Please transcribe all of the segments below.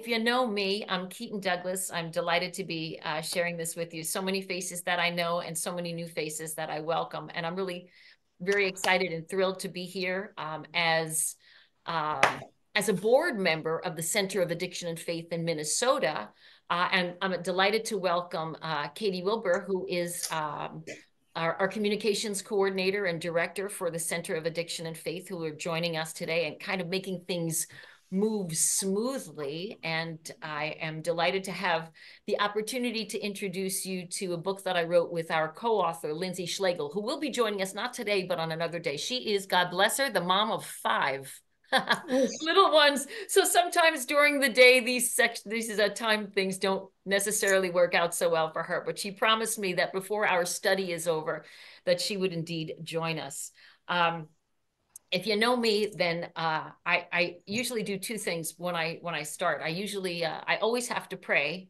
if you know me, I'm Keaton Douglas. I'm delighted to be uh, sharing this with you. So many faces that I know and so many new faces that I welcome. And I'm really very excited and thrilled to be here um, as, um, as a board member of the Center of Addiction and Faith in Minnesota. Uh, and I'm delighted to welcome uh, Katie Wilbur, who is um, our, our, communications coordinator and director for the Center of Addiction and Faith, who are joining us today and kind of making things move smoothly. And I am delighted to have the opportunity to introduce you to a book that I wrote with our co-author, Lindsay Schlegel, who will be joining us not today, but on another day. She is, God bless her, the mom of five. little ones. So sometimes during the day, these sex this is a time things don't necessarily work out so well for her. But she promised me that before our study is over, that she would indeed join us. Um, if you know me, then uh, I, I usually do two things when I when I start. I usually uh, I always have to pray,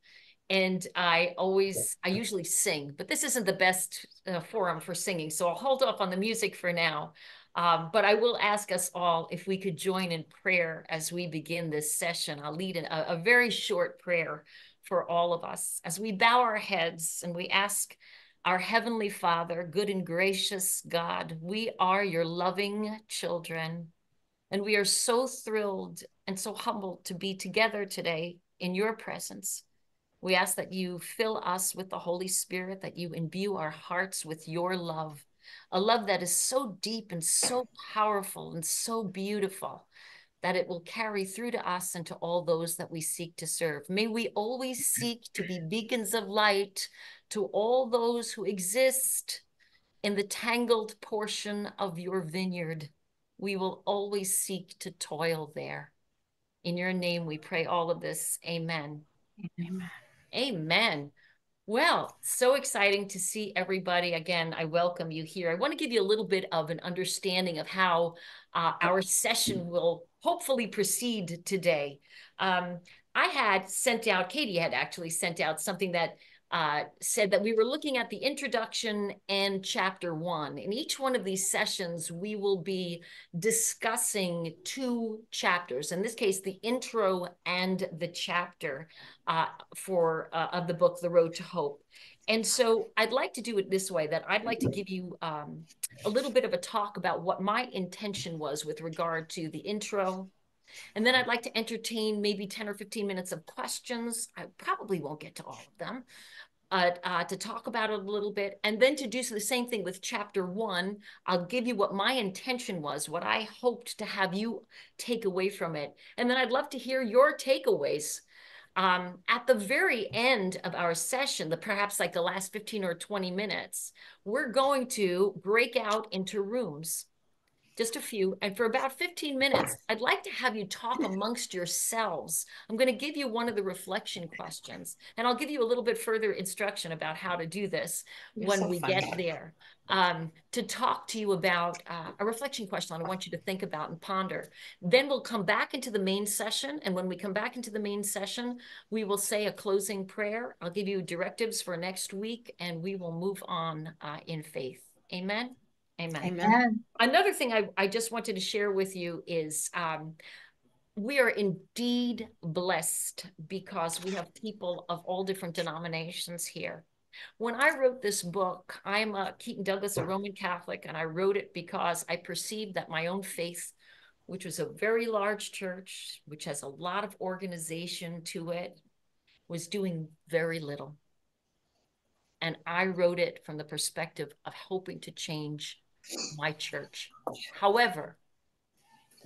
and I always I usually sing. But this isn't the best uh, forum for singing, so I'll hold off on the music for now. Um, but I will ask us all if we could join in prayer as we begin this session. I'll lead in a, a very short prayer for all of us as we bow our heads and we ask our Heavenly Father, good and gracious God, we are your loving children, and we are so thrilled and so humbled to be together today in your presence. We ask that you fill us with the Holy Spirit, that you imbue our hearts with your love, a love that is so deep and so powerful and so beautiful that it will carry through to us and to all those that we seek to serve. May we always mm-hmm. seek to be beacons of light to all those who exist in the tangled portion of your vineyard. We will always seek to toil there. In your name, we pray all of this. Amen. Amen. Amen. Well, so exciting to see everybody. Again, I welcome you here. I want to give you a little bit of an understanding of how uh, our session will hopefully proceed today. Um, I had sent out, Katie had actually sent out something that uh, said that we were looking at the introduction and chapter one. In each one of these sessions, we will be discussing two chapters. In this case, the intro and the chapter uh, for uh, of the book, The Road to Hope. And so I'd like to do it this way, that I'd like to give you um, a little bit of a talk about what my intention was with regard to the intro, and then I'd like to entertain maybe 10 or 15 minutes of questions. I probably won't get to all of them uh, uh, to talk about it a little bit, and then to do the same thing with chapter one. I'll give you what my intention was, what I hoped to have you take away from it. And then I'd love to hear your takeaways. Um, at the very end of our session, the perhaps like the last 15 or 20 minutes, we're going to break out into rooms just a few. And for about 15 minutes, I'd like to have you talk amongst yourselves. I'm going to give you one of the reflection questions, and I'll give you a little bit further instruction about how to do this You're when so we funny. get there. Um, to talk to you about uh, a reflection question I want you to think about and ponder. Then we'll come back into the main session. And when we come back into the main session, we will say a closing prayer. I'll give you directives for next week, and we will move on uh, in faith. Amen. Amen. Amen. Another thing I, I just wanted to share with you is um, we are indeed blessed because we have people of all different denominations here. When I wrote this book, I'm a Keaton Douglas, a Roman Catholic, and I wrote it because I perceived that my own faith, which was a very large church, which has a lot of organization to it, was doing very little. And I wrote it from the perspective of hoping to change my church. However,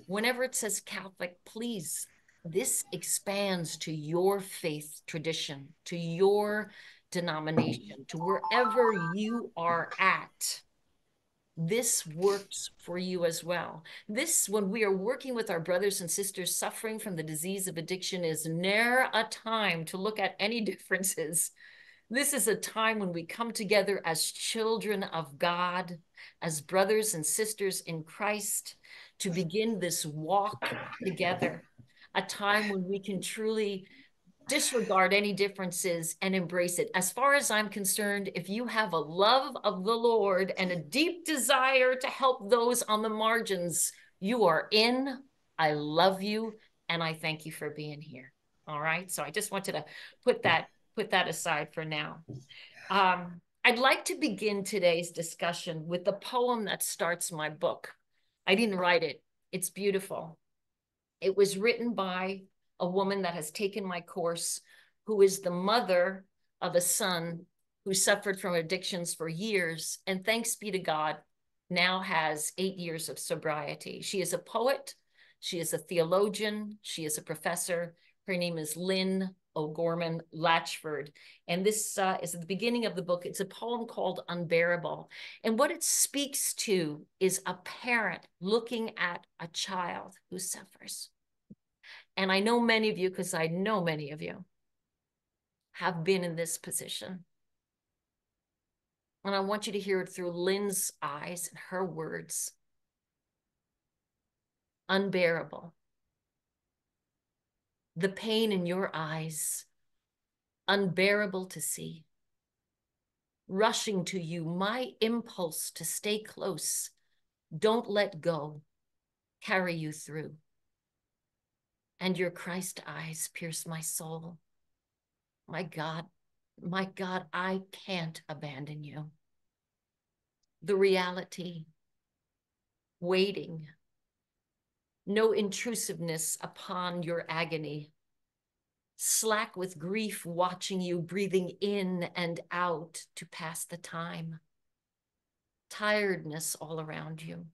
whenever it says Catholic, please, this expands to your faith tradition, to your denomination, to wherever you are at. This works for you as well. This, when we are working with our brothers and sisters suffering from the disease of addiction, is ne'er a time to look at any differences this is a time when we come together as children of God, as brothers and sisters in Christ, to begin this walk together. A time when we can truly disregard any differences and embrace it. As far as I'm concerned, if you have a love of the Lord and a deep desire to help those on the margins, you are in. I love you and I thank you for being here. All right. So I just wanted to put that put that aside for now. Um, I'd like to begin today's discussion with the poem that starts my book. I didn't write it. It's beautiful. It was written by a woman that has taken my course, who is the mother of a son who suffered from addictions for years, and thanks be to God, now has eight years of sobriety. She is a poet, she is a theologian, she is a professor. Her name is Lynn O'Gorman Latchford. And this uh, is at the beginning of the book. It's a poem called Unbearable. And what it speaks to is a parent looking at a child who suffers. And I know many of you, because I know many of you, have been in this position. And I want you to hear it through Lynn's eyes and her words. Unbearable. The pain in your eyes, unbearable to see. Rushing to you, my impulse to stay close, don't let go, carry you through. And your Christ eyes pierce my soul. My God, my God, I can't abandon you. The reality, waiting, no intrusiveness upon your agony, slack with grief, watching you breathing in and out to pass the time, tiredness all around you,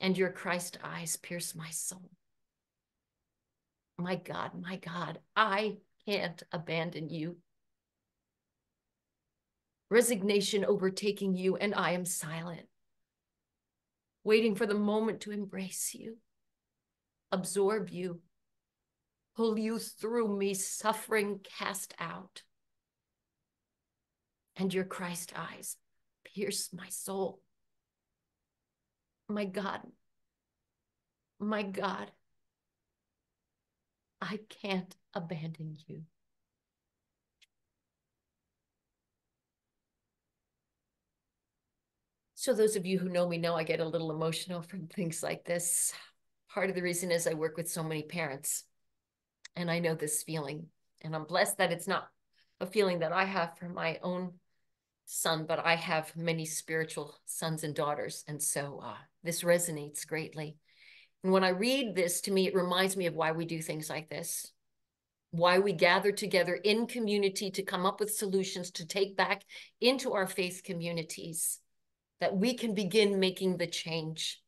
and your Christ eyes pierce my soul. My God, my God, I can't abandon you. Resignation overtaking you, and I am silent, waiting for the moment to embrace you, absorb you, pull you through me, suffering cast out. And your Christ eyes pierce my soul. My God, my God, I can't abandon you. So those of you who know me know I get a little emotional from things like this. Part of the reason is I work with so many parents and I know this feeling and I'm blessed that it's not a feeling that I have for my own son, but I have many spiritual sons and daughters. And so uh, this resonates greatly. And when I read this, to me, it reminds me of why we do things like this, why we gather together in community to come up with solutions to take back into our faith communities, that we can begin making the change,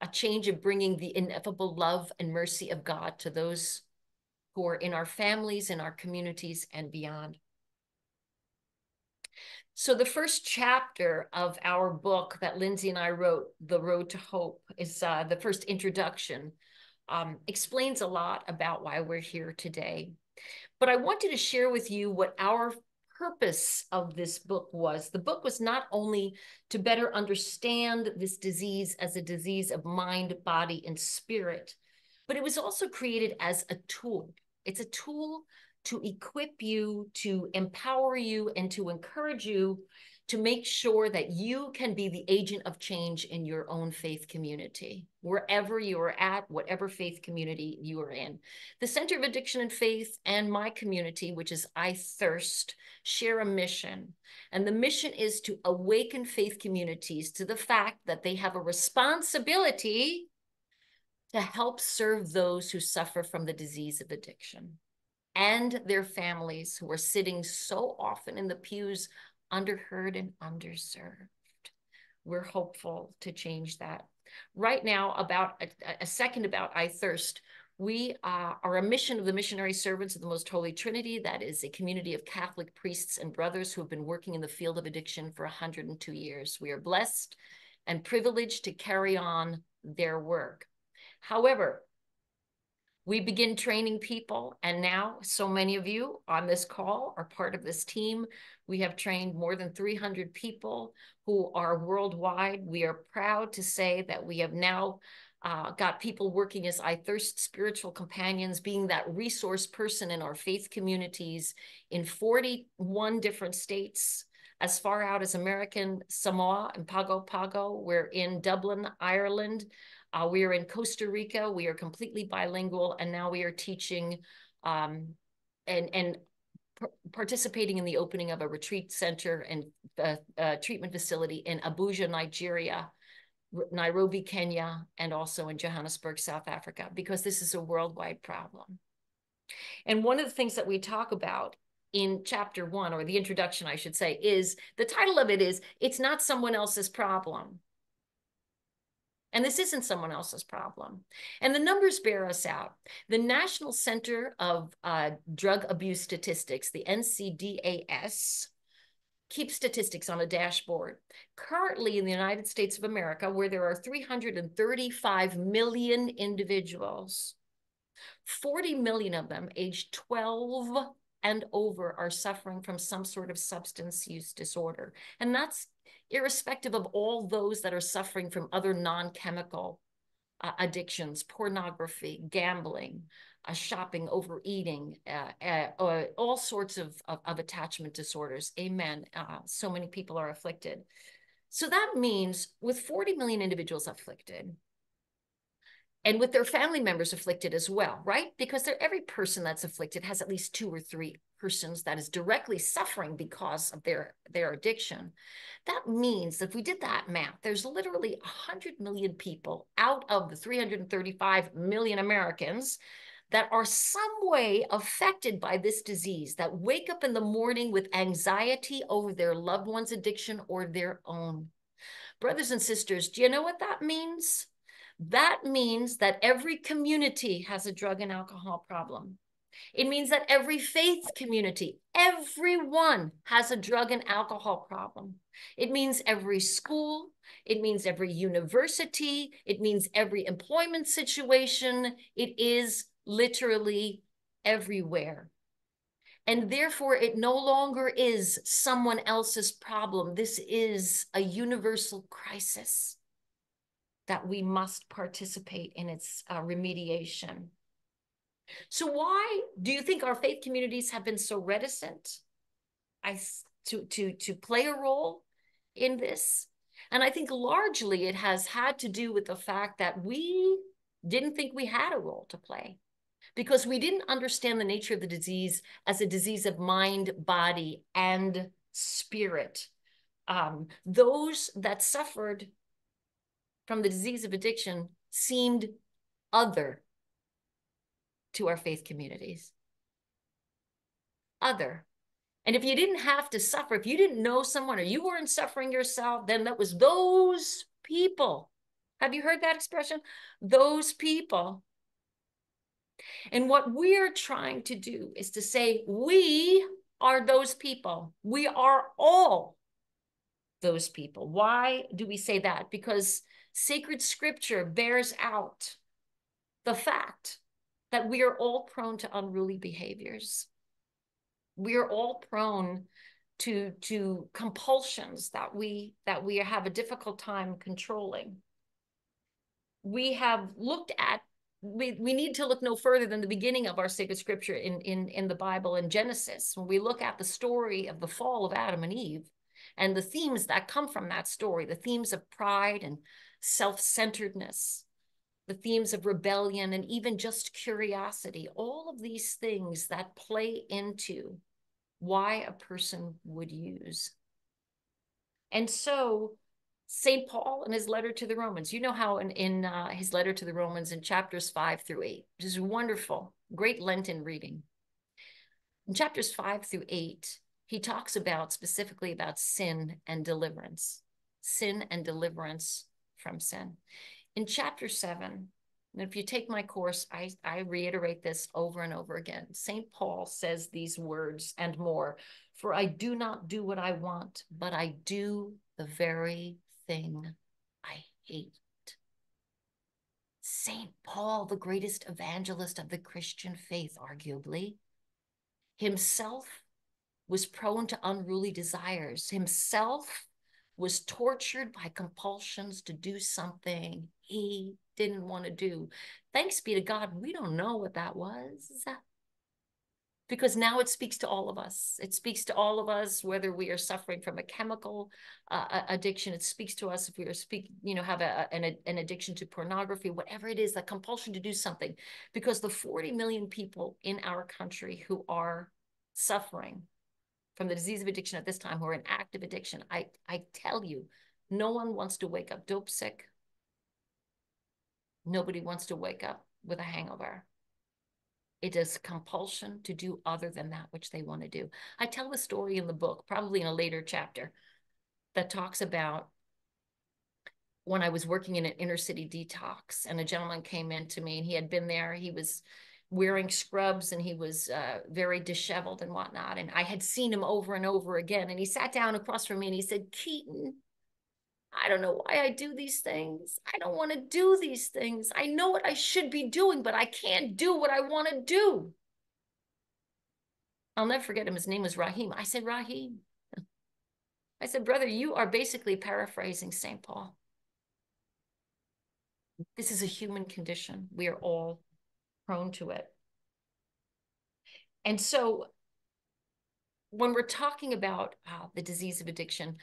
a change of bringing the ineffable love and mercy of God to those who are in our families, in our communities, and beyond. So the first chapter of our book that Lindsay and I wrote, The Road to Hope, is uh, the first introduction, um, explains a lot about why we're here today. But I wanted to share with you what our purpose of this book was. The book was not only to better understand this disease as a disease of mind, body, and spirit, but it was also created as a tool. It's a tool to equip you, to empower you, and to encourage you to make sure that you can be the agent of change in your own faith community, wherever you are at, whatever faith community you are in. The Center of Addiction and Faith and my community, which is I Thirst, share a mission. And the mission is to awaken faith communities to the fact that they have a responsibility to help serve those who suffer from the disease of addiction and their families who are sitting so often in the pews underheard and underserved. We're hopeful to change that. Right now, about a, a second about I Thirst, we uh, are a mission of the missionary servants of the Most Holy Trinity. That is a community of Catholic priests and brothers who have been working in the field of addiction for 102 years. We are blessed and privileged to carry on their work. However, we begin training people, and now so many of you on this call are part of this team. We have trained more than 300 people who are worldwide. We are proud to say that we have now uh, got people working as I Thirst spiritual companions, being that resource person in our faith communities in 41 different states, as far out as American Samoa and Pago Pago. We're in Dublin, Ireland. Uh, we are in Costa Rica. We are completely bilingual, and now we are teaching um, and and participating in the opening of a retreat center and a, a treatment facility in Abuja, Nigeria, Nairobi, Kenya, and also in Johannesburg, South Africa, because this is a worldwide problem. And one of the things that we talk about in chapter one, or the introduction, I should say, is the title of it is It's Not Someone Else's Problem. And this isn't someone else's problem. And the numbers bear us out. The National Center of uh, Drug Abuse Statistics, the NCDAS, keeps statistics on a dashboard. Currently in the United States of America, where there are 335 million individuals, 40 million of them aged 12 and over are suffering from some sort of substance use disorder. And that's irrespective of all those that are suffering from other non-chemical uh, addictions, pornography, gambling, uh, shopping, overeating, uh, uh all sorts of, of, of, attachment disorders. Amen. Uh, so many people are afflicted. So that means with 40 million individuals afflicted, and with their family members afflicted as well, right? Because every person that's afflicted has at least two or three persons that is directly suffering because of their, their addiction. That means if we did that math, there's literally 100 million people out of the 335 million Americans that are some way affected by this disease, that wake up in the morning with anxiety over their loved one's addiction or their own. Brothers and sisters, do you know what that means? That means that every community has a drug and alcohol problem. It means that every faith community, everyone has a drug and alcohol problem. It means every school, it means every university, it means every employment situation. It is literally everywhere. And therefore, it no longer is someone else's problem. This is a universal crisis that we must participate in its uh, remediation. So why do you think our faith communities have been so reticent I, to, to, to play a role in this? And I think largely it has had to do with the fact that we didn't think we had a role to play because we didn't understand the nature of the disease as a disease of mind, body, and spirit. Um, those that suffered from the disease of addiction seemed other to our faith communities. Other. And if you didn't have to suffer, if you didn't know someone or you weren't suffering yourself, then that was those people. Have you heard that expression? Those people. And what we're trying to do is to say, we are those people. We are all those people. Why do we say that? Because sacred scripture bears out the fact that we are all prone to unruly behaviors. We are all prone to to compulsions that we that we have a difficult time controlling. We have looked at we, we need to look no further than the beginning of our sacred scripture in, in, in the Bible in Genesis. When we look at the story of the fall of Adam and Eve and the themes that come from that story, the themes of pride and self centeredness, the themes of rebellion, and even just curiosity, all of these things that play into why a person would use. And so, St. Paul in his letter to the Romans, you know how in, in uh, his letter to the Romans in chapters five through eight, which is wonderful, great Lenten reading. In chapters five through eight, he talks about specifically about sin and deliverance, sin and deliverance from sin. In chapter seven, and if you take my course, I, I reiterate this over and over again. St. Paul says these words and more For I do not do what I want, but I do the very thing I hate. St. Paul, the greatest evangelist of the Christian faith, arguably, himself was prone to unruly desires, himself was tortured by compulsions to do something he didn't want to do. Thanks be to God, we don't know what that was. because now it speaks to all of us. It speaks to all of us, whether we are suffering from a chemical uh, addiction. It speaks to us if we are speak, you know, have a, an, an addiction to pornography, whatever it is, the compulsion to do something. Because the 40 million people in our country who are suffering from the disease of addiction at this time, who are in active addiction, I, I tell you, no one wants to wake up dope sick. Nobody wants to wake up with a hangover. It is compulsion to do other than that which they want to do. I tell the story in the book, probably in a later chapter, that talks about when I was working in an inner city detox, and a gentleman came in to me, and he had been there. He was wearing scrubs and he was uh, very disheveled and whatnot. And I had seen him over and over again. And he sat down across from me and he said, Keaton, I don't know why I do these things. I don't want to do these things. I know what I should be doing, but I can't do what I want to do. I'll never forget him. His name was Rahim. I said, Rahim. I said, brother, you are basically paraphrasing St. Paul. This is a human condition. We are all prone to it. And so when we're talking about uh, the disease of addiction,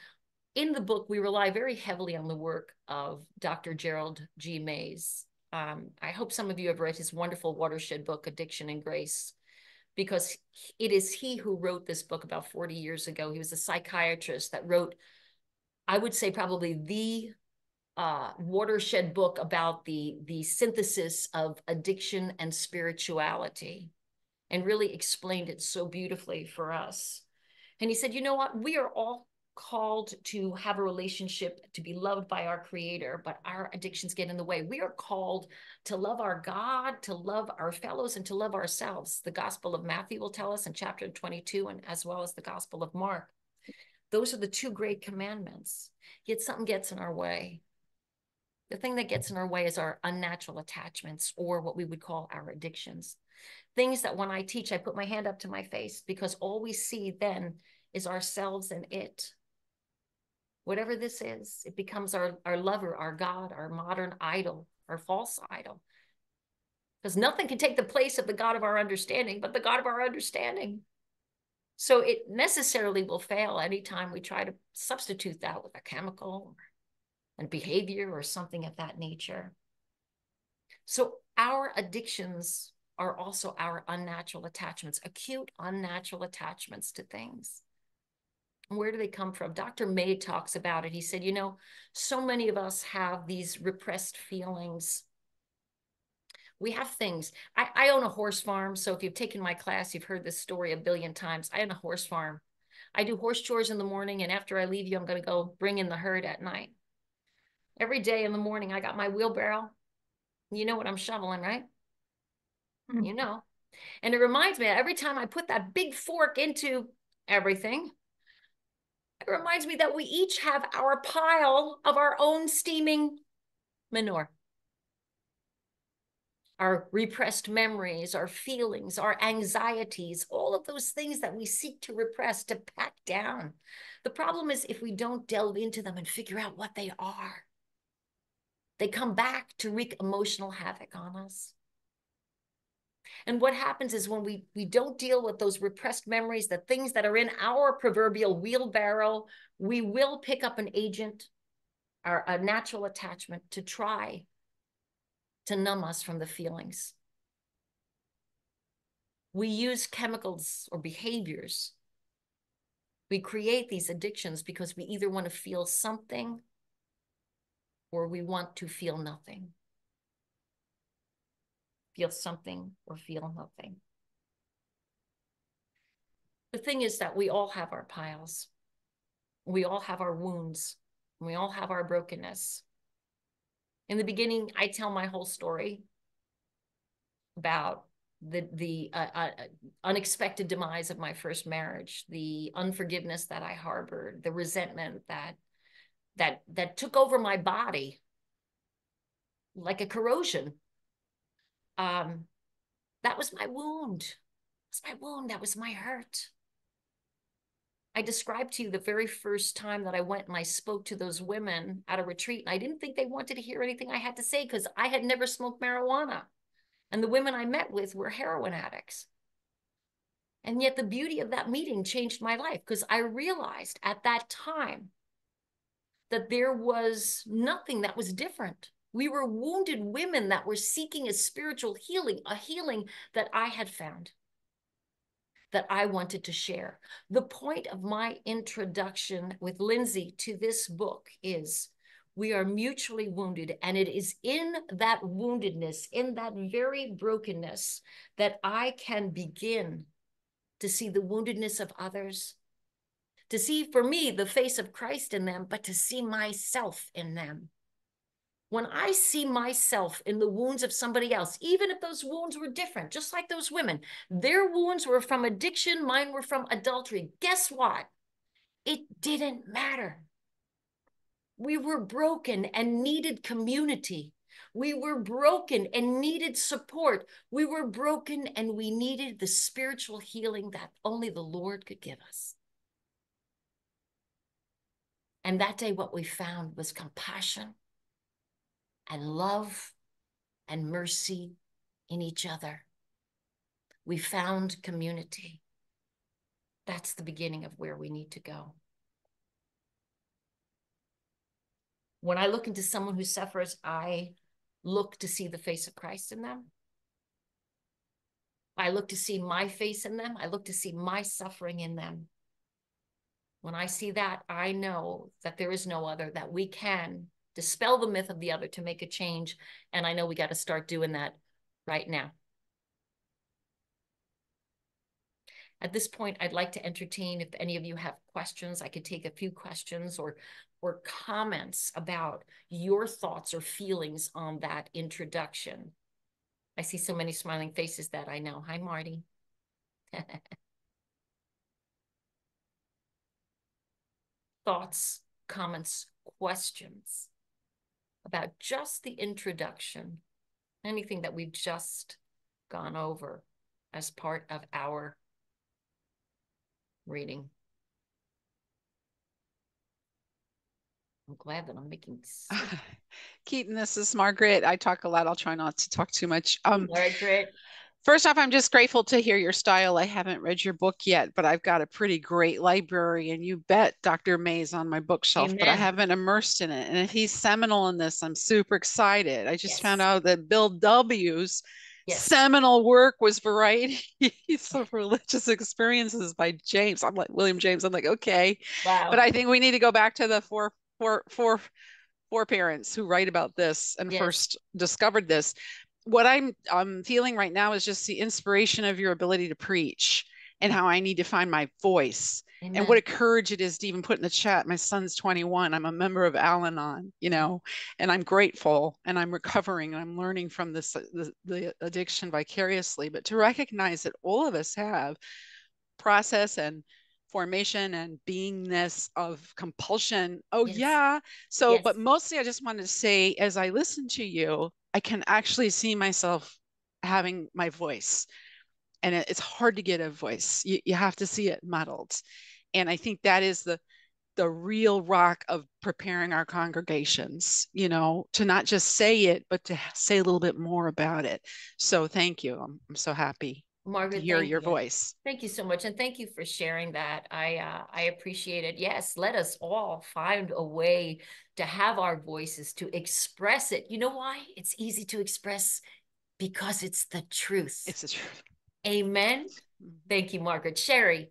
in the book, we rely very heavily on the work of Dr. Gerald G. Mays. Um, I hope some of you have read his wonderful watershed book, Addiction and Grace, because it is he who wrote this book about 40 years ago. He was a psychiatrist that wrote, I would say, probably the uh, watershed book about the, the synthesis of addiction and spirituality and really explained it so beautifully for us. And he said, you know what? We are all called to have a relationship to be loved by our creator but our addictions get in the way. We are called to love our god to love our fellows and to love ourselves. The gospel of matthew will tell us in chapter 22 and as well as the gospel of mark. Those are the two great commandments. Yet something gets in our way. The thing that gets in our way is our unnatural attachments or what we would call our addictions. Things that when i teach i put my hand up to my face because all we see then is ourselves and it whatever this is, it becomes our, our lover, our God, our modern idol, our false idol. Because nothing can take the place of the God of our understanding, but the God of our understanding. So it necessarily will fail anytime we try to substitute that with a chemical and behavior or something of that nature. So our addictions are also our unnatural attachments, acute unnatural attachments to things where do they come from? Dr. May talks about it. He said, you know, so many of us have these repressed feelings. We have things. I, I own a horse farm. So if you've taken my class, you've heard this story a billion times. I own a horse farm. I do horse chores in the morning. And after I leave you, I'm going to go bring in the herd at night. Every day in the morning, I got my wheelbarrow. You know what I'm shoveling, right? Mm -hmm. You know. And it reminds me every time I put that big fork into everything, it reminds me that we each have our pile of our own steaming manure. Our repressed memories, our feelings, our anxieties, all of those things that we seek to repress, to pack down. The problem is if we don't delve into them and figure out what they are, they come back to wreak emotional havoc on us. And what happens is when we, we don't deal with those repressed memories, the things that are in our proverbial wheelbarrow, we will pick up an agent or a natural attachment to try to numb us from the feelings. We use chemicals or behaviors. We create these addictions because we either want to feel something or we want to feel nothing feel something or feel nothing. The thing is that we all have our piles. We all have our wounds. We all have our brokenness. In the beginning, I tell my whole story about the the uh, uh, unexpected demise of my first marriage, the unforgiveness that I harbored, the resentment that that that took over my body like a corrosion um, that was my wound. That was my wound. That was my hurt. I described to you the very first time that I went and I spoke to those women at a retreat. And I didn't think they wanted to hear anything I had to say because I had never smoked marijuana. And the women I met with were heroin addicts. And yet, the beauty of that meeting changed my life because I realized at that time that there was nothing that was different. We were wounded women that were seeking a spiritual healing, a healing that I had found, that I wanted to share. The point of my introduction with Lindsay to this book is we are mutually wounded. And it is in that woundedness, in that very brokenness, that I can begin to see the woundedness of others, to see for me the face of Christ in them, but to see myself in them. When I see myself in the wounds of somebody else, even if those wounds were different, just like those women, their wounds were from addiction, mine were from adultery. Guess what? It didn't matter we were broken and needed community. We were broken and needed support. We were broken and we needed the spiritual healing that only the Lord could give us. And that day, what we found was compassion and love and mercy in each other. We found community. That's the beginning of where we need to go. When I look into someone who suffers, I look to see the face of Christ in them. I look to see my face in them. I look to see my suffering in them. When I see that, I know that there is no other, that we can dispel the myth of the other to make a change. And I know we got to start doing that right now. At this point, I'd like to entertain if any of you have questions. I could take a few questions or or comments about your thoughts or feelings on that introduction. I see so many smiling faces that I know. Hi, Marty. thoughts, comments, questions about just the introduction, anything that we've just gone over as part of our reading. I'm glad that I'm making. Keaton, this is Margaret. I talk a lot. I'll try not to talk too much. Um, Margaret. First off, I'm just grateful to hear your style. I haven't read your book yet, but I've got a pretty great library, and you bet Dr. May's on my bookshelf, Amen. but I haven't immersed in it. And if he's seminal in this, I'm super excited. I just yes. found out that Bill W.'s yes. seminal work was Varieties of Religious Experiences by James. I'm like William James. I'm like, okay. Wow. But I think we need to go back to the four four four four parents who write about this and yes. first discovered this. What I'm I'm feeling right now is just the inspiration of your ability to preach and how I need to find my voice. Amen. And what a courage it is to even put in the chat. My son's 21. I'm a member of Al Anon, you know, and I'm grateful and I'm recovering and I'm learning from this the, the addiction vicariously. But to recognize that all of us have process and formation and beingness of compulsion. Oh, yes. yeah. So, yes. but mostly I just wanted to say, as I listen to you, I can actually see myself having my voice. And it's hard to get a voice. You, you have to see it muddled. And I think that is the the real rock of preparing our congregations, you know, to not just say it, but to say a little bit more about it. So thank you. I'm, I'm so happy. Margaret, hear your you. voice. Thank you so much, and thank you for sharing that. I uh, I appreciate it. Yes, let us all find a way to have our voices to express it. You know why? It's easy to express because it's the truth. It's the truth. Amen. Thank you, Margaret. Sherry.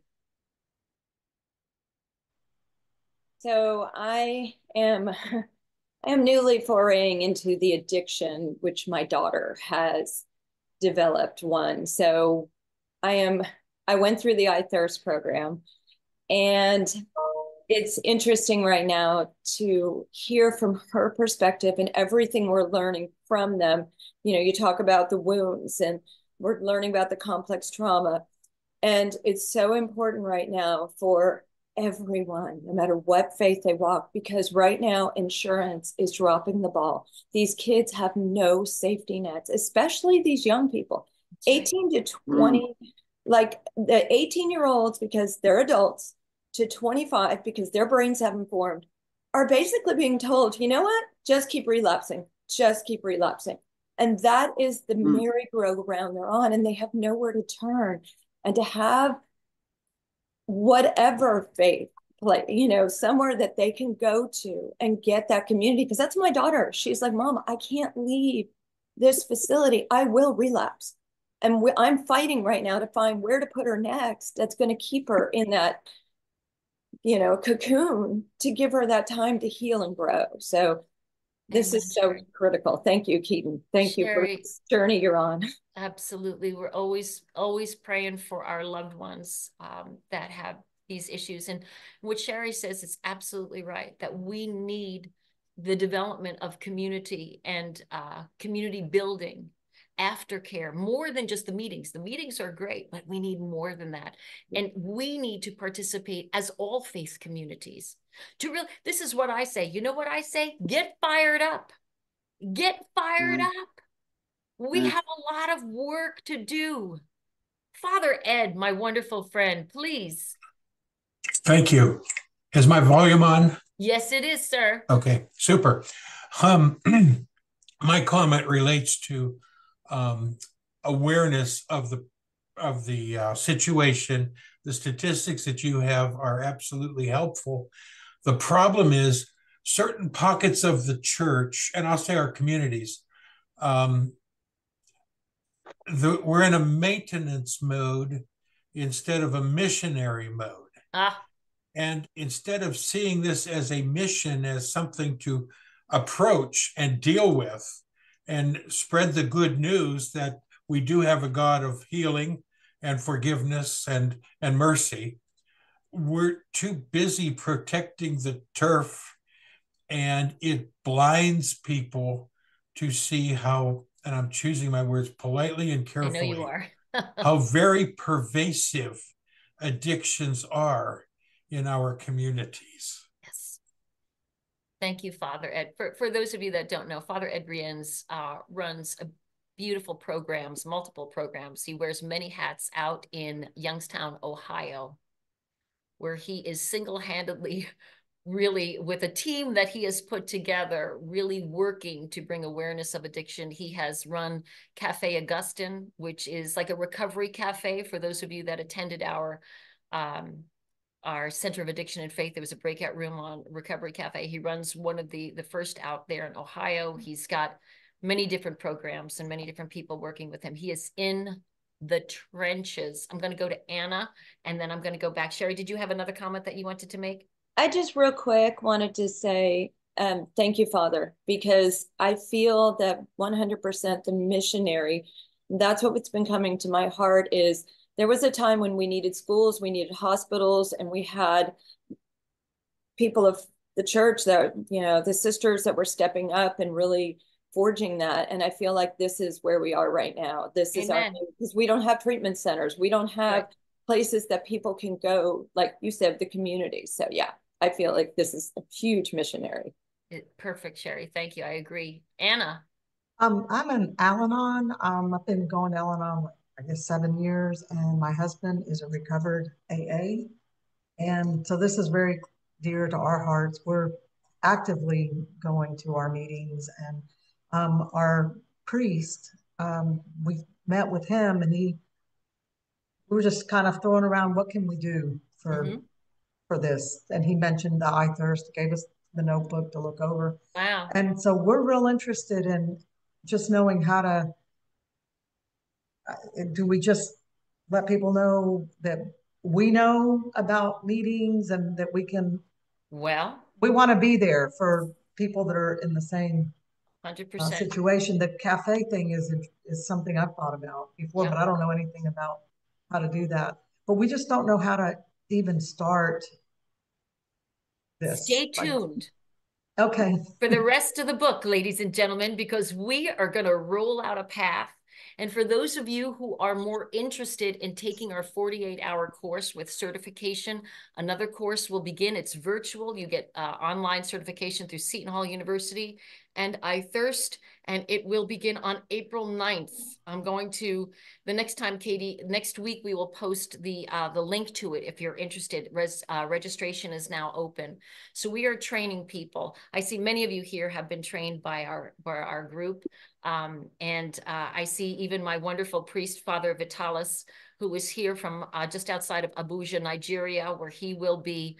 So I am I am newly foraying into the addiction which my daughter has developed one. So I am, I went through the iThirst program and it's interesting right now to hear from her perspective and everything we're learning from them. You know, you talk about the wounds and we're learning about the complex trauma. And it's so important right now for everyone, no matter what faith they walk, because right now insurance is dropping the ball. These kids have no safety nets, especially these young people, 18 to 20, mm. like the 18 year olds, because they're adults, to 25, because their brains haven't formed, are basically being told, you know what? Just keep relapsing, just keep relapsing. And that is the mm. merry-go-round they're on, and they have nowhere to turn. and to have whatever faith like you know somewhere that they can go to and get that community because that's my daughter. She's like mom i can't leave this facility. I will relapse. And we, i'm fighting right now to find where to put her next that's going to keep her in that you know cocoon to give her that time to heal and grow. So this is so critical. Thank you keaton. Thank Sherry, you for this journey you're on. Absolutely. We're always always praying for our loved ones um, that have these issues. And what Sherry says is absolutely right that we need the development of community and uh, community building aftercare more than just the meetings. The meetings are great but we need more than that. And we need to participate as all faith communities to real this is what i say you know what i say get fired up get fired mm. up we mm. have a lot of work to do father ed my wonderful friend please Thank you. Is my volume on? Yes, it is, sir. Okay, super. Um, my comment relates to um, awareness of the of the uh, situation. The statistics that you have are absolutely helpful. The problem is certain pockets of the church, and I'll say our communities, um, the, we're in a maintenance mode instead of a missionary mode. Ah. And instead of seeing this as a mission, as something to approach and deal with and spread the good news that we do have a God of healing and forgiveness and, and mercy, we're too busy protecting the turf and it blinds people to see how, and I'm choosing my words politely and carefully. I know you are. how very pervasive addictions are in our communities. Yes. Thank you, Father Ed. For, for those of you that don't know, Father Ed uh, runs a beautiful programs, multiple programs. He wears many hats out in Youngstown, Ohio, where he is single-handedly really with a team that he has put together really working to bring awareness of addiction. He has run cafe augustine which is like a recovery cafe. For those of you that attended our um, our center of addiction and faith there was a breakout room on recovery cafe. He runs one of the the first out there in ohio. He's got many different programs and many different people working with him. He is in the trenches. I'm going to go to anna and then i'm going to go back. Sherry did you have another comment that you wanted to make? I just real quick wanted to say um, thank you, Father, because I feel that 100% the missionary, that's what's been coming to my heart is there was a time when we needed schools, we needed hospitals, and we had people of the church that, you know, the sisters that were stepping up and really forging that. And I feel like this is where we are right now. This Amen. is our, because we don't have treatment centers. We don't have right. places that people can go, like you said, the community. So yeah, I feel like this is a huge missionary. It, perfect, Sherry. Thank you. I agree. Anna. Um, I'm an Al-Anon. Um, I've been going to Al-Anon, I guess, seven years, and my husband is a recovered AA. And so this is very dear to our hearts. We're actively going to our meetings, and um, our priest, um, we met with him, and he, we were just kind of throwing around what can we do for mm-hmm for this. And he mentioned the iThirst, gave us the notebook to look over. Wow. And so we're real interested in just knowing how to uh, do we just let people know that we know about meetings and that we can well we want to be there for people that are in the same 100% uh, situation the cafe thing is is something i've thought about before yeah. but i don't know anything about how to do that but we just don't know how to even start this. Stay tuned. Okay. For the rest of the book, ladies and gentlemen, because we are going to roll out a path. And for those of you who are more interested in taking our 48 hour course with certification, another course will begin. It's virtual. You get uh, online certification through Seton Hall University and I Thirst, and it will begin on April 9th. I'm going to, the next time, Katie, next week we will post the uh, the link to it if you're interested. Res, uh, registration is now open. So we are training people. I see many of you here have been trained by our, by our group. Um, and uh, I see even my wonderful priest, Father Vitalis, who is here from uh, just outside of Abuja, Nigeria, where he will be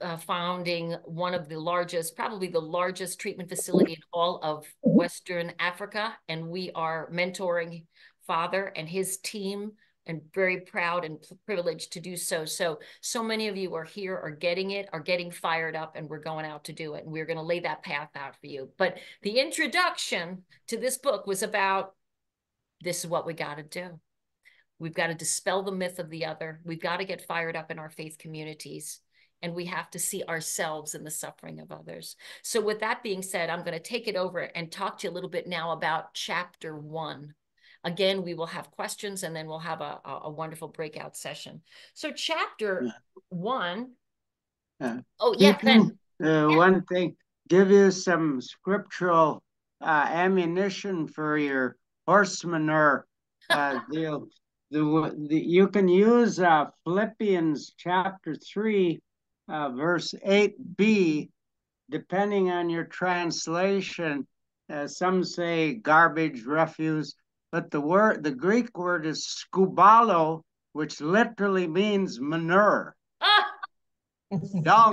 uh, founding one of the largest, probably the largest treatment facility in all of Western Africa. And we are mentoring Father and his team and very proud and privileged to do so. So, so many of you are here, are getting it, are getting fired up, and we're going out to do it. And we're going to lay that path out for you. But the introduction to this book was about this is what we got to do. We've got to dispel the myth of the other. We've got to get fired up in our faith communities. And we have to see ourselves in the suffering of others. So, with that being said, I'm going to take it over and talk to you a little bit now about chapter one Again, we will have questions and then we'll have a, a, wonderful breakout session. So chapter yeah. one. Uh, oh, yeah, can, uh, yeah. One thing, give you some scriptural uh, ammunition for your horse manure uh, deal. The, the, you can use uh, Philippians chapter 3, uh, verse 8b, depending on your translation. Uh, some say garbage, refuse but the word, the Greek word is skubalo, which literally means manure. Ah,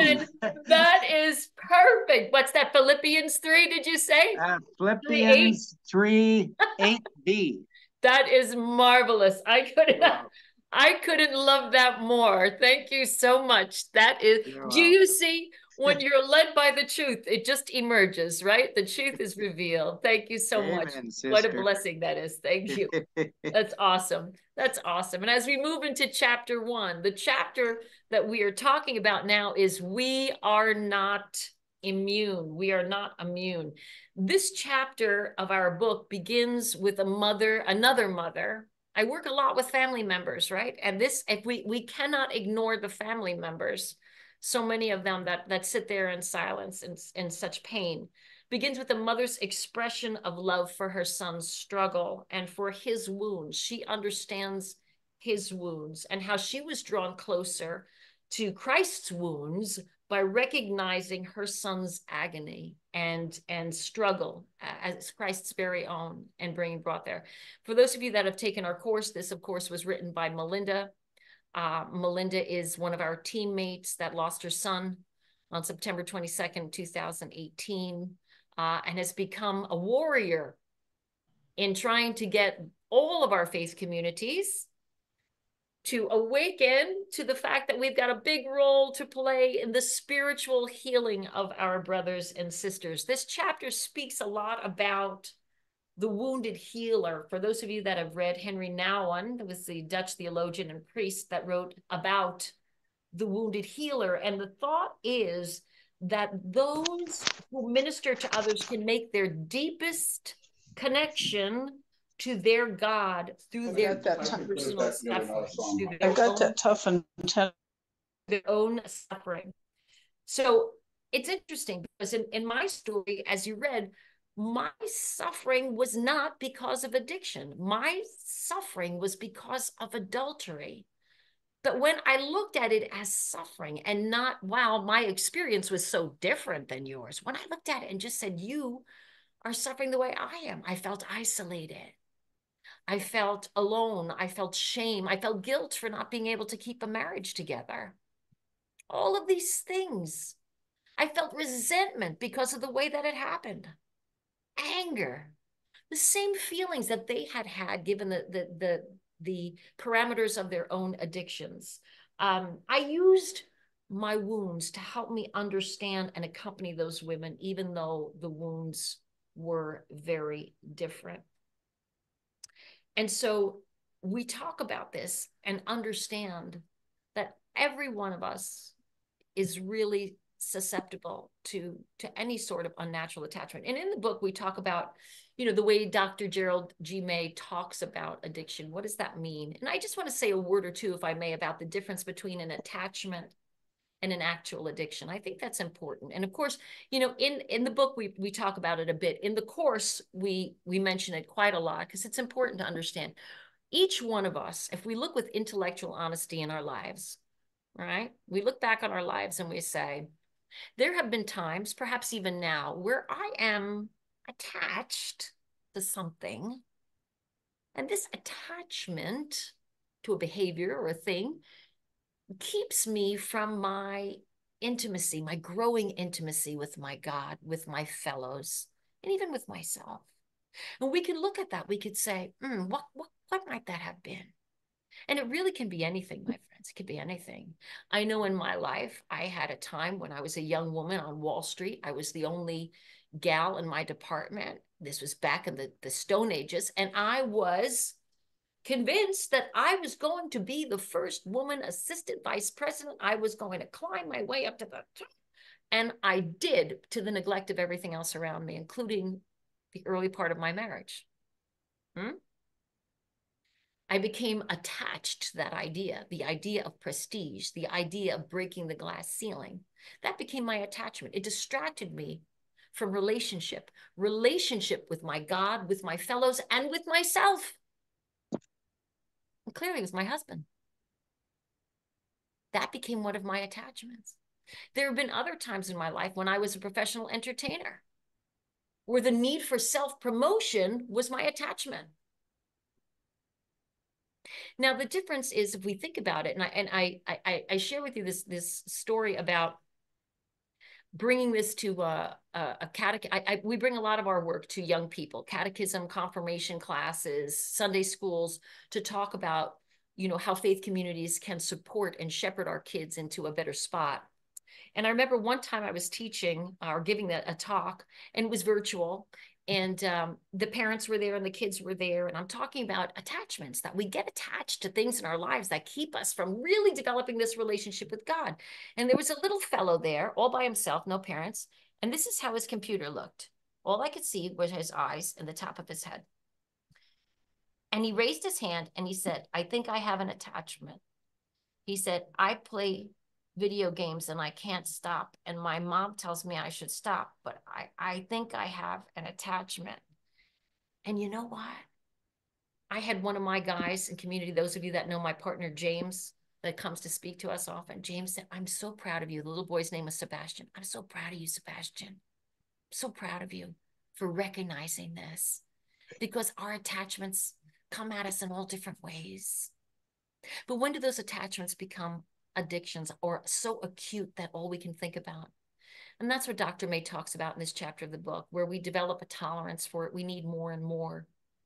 that is perfect. What's that? Philippians 3, did you say? Uh, Philippians 3, 8. 8b. That is marvelous. I couldn't wow. I couldn't love that more. Thank you so much. That is You're do you see when you're led by the truth, it just emerges, right? The truth is revealed. Thank you so Amen, much. Sister. What a blessing that is. Thank you. That's awesome. That's awesome. And as we move into chapter one, the chapter that we are talking about now is We Are Not Immune. We are not immune. This chapter of our book begins with a mother, another mother. I work a lot with family members, right? And this, if we we cannot ignore the family members so many of them that that sit there in silence and in such pain begins with a mother's expression of love for her son's struggle and for his wounds. She understands his wounds and how she was drawn closer to christ's wounds by recognizing her son's agony and and struggle as christ's very own and bringing brought there. For those of you that have taken our course this of course was written by melinda uh, Melinda is one of our teammates that lost her son on September 22nd, 2018, uh, and has become a warrior in trying to get all of our faith communities to awaken to the fact that we've got a big role to play in the spiritual healing of our brothers and sisters. This chapter speaks a lot about the Wounded Healer. For those of you that have read Henri Nouwen, that was the Dutch theologian and priest that wrote about the wounded healer. And the thought is that those who minister to others can make their deepest connection to their God through I've their personal suffering. I've got that tough and tough. their own suffering. So it's interesting because in, in my story, as you read, my suffering was not because of addiction. My suffering was because of adultery. But when I looked at it as suffering and not, wow, my experience was so different than yours, when I looked at it and just said, you are suffering the way I am, I felt isolated. I felt alone. I felt shame. I felt guilt for not being able to keep a marriage together. All of these things. I felt resentment because of the way that it happened anger, the same feelings that they had had given the the the, the parameters of their own addictions. Um, I used my wounds to help me understand and accompany those women, even though the wounds were very different. And so we talk about this and understand that every one of us is really susceptible to to any sort of unnatural attachment. And in the book, we talk about, you know, the way Dr. Gerald G. May talks about addiction. What does that mean? And I just want to say a word or two, if I may, about the difference between an attachment and an actual addiction. I think that's important. And of course, you know, in in the book we we talk about it a bit. In the course, we we mention it quite a lot because it's important to understand. Each one of us, if we look with intellectual honesty in our lives, right? We look back on our lives and we say, there have been times, perhaps even now, where I am attached to something. And this attachment to a behavior or a thing keeps me from my intimacy, my growing intimacy with my God, with my fellows, and even with myself. And we can look at that. We could say, mm, what, what, what might that have been? And it really can be anything, my friends. It could be anything. I know in my life, I had a time when I was a young woman on Wall Street. I was the only gal in my department. This was back in the, the Stone Ages. And I was convinced that I was going to be the first woman assistant vice president. I was going to climb my way up to the top. And I did to the neglect of everything else around me, including the early part of my marriage. Hmm? I became attached to that idea, the idea of prestige, the idea of breaking the glass ceiling. That became my attachment. It distracted me from relationship, relationship with my God, with my fellows, and with myself. And clearly, it was my husband. That became one of my attachments. There have been other times in my life when I was a professional entertainer where the need for self promotion was my attachment. Now the difference is if we think about it, and I and I I, I share with you this this story about bringing this to a a, a catech. I, I, we bring a lot of our work to young people, catechism, confirmation classes, Sunday schools, to talk about you know how faith communities can support and shepherd our kids into a better spot. And I remember one time I was teaching or giving a, a talk, and it was virtual, and um, the parents were there and the kids were there and i'm talking about attachments that we get attached to things in our lives that keep us from really developing this relationship with god. And there was a little fellow there all by himself no parents and this is how his computer looked. All i could see was his eyes and the top of his head. And he raised his hand and he said i think i have an attachment. He said i play video games and I can't stop. And my mom tells me I should stop, but I, I think I have an attachment. And you know what? I had one of my guys in community, those of you that know my partner, James, that comes to speak to us often. James said, I'm so proud of you. The little boy's name was Sebastian. I'm so proud of you, Sebastian. I'm so proud of you for recognizing this because our attachments come at us in all different ways. But when do those attachments become addictions are so acute that all we can think about. And that's what Dr. May talks about in this chapter of the book, where we develop a tolerance for it. We need more and more,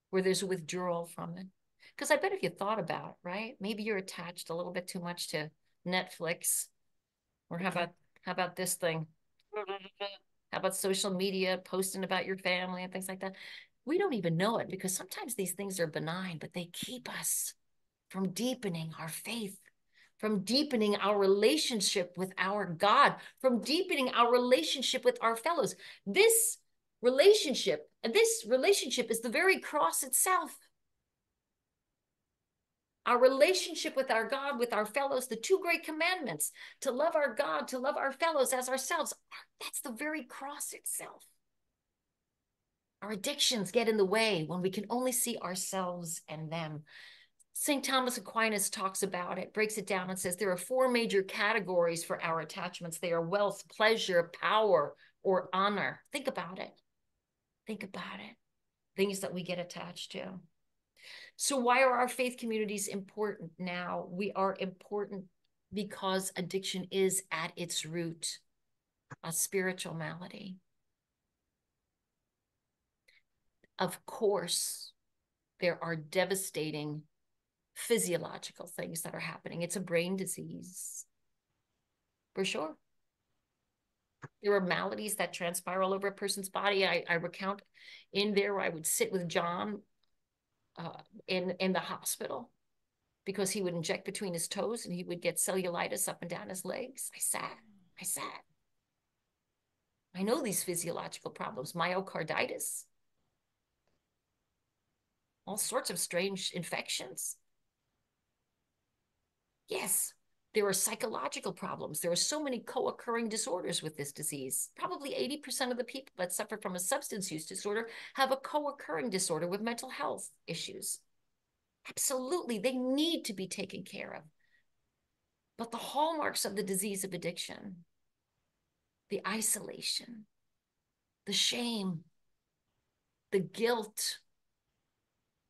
where there's a withdrawal from it. Because I bet if you thought about it, right? Maybe you're attached a little bit too much to Netflix. Or how about how about this thing? How about social media, posting about your family and things like that? We don't even know it because sometimes these things are benign, but they keep us from deepening our faith from deepening our relationship with our God, from deepening our relationship with our fellows. This relationship, this relationship is the very cross itself. Our relationship with our God, with our fellows, the two great commandments to love our God, to love our fellows as ourselves, that's the very cross itself. Our addictions get in the way when we can only see ourselves and them. St. Thomas Aquinas talks about it, breaks it down, and says there are four major categories for our attachments they are wealth, pleasure, power, or honor. Think about it. Think about it. Things that we get attached to. So, why are our faith communities important now? We are important because addiction is at its root a spiritual malady. Of course, there are devastating physiological things that are happening. It's a brain disease, for sure. There are maladies that transpire all over a person's body. I, I recount in there, where I would sit with John uh, in, in the hospital because he would inject between his toes and he would get cellulitis up and down his legs. I sat, I sat. I know these physiological problems, myocarditis, all sorts of strange infections. Yes, there are psychological problems. There are so many co occurring disorders with this disease. Probably 80% of the people that suffer from a substance use disorder have a co occurring disorder with mental health issues. Absolutely, they need to be taken care of. But the hallmarks of the disease of addiction, the isolation, the shame, the guilt,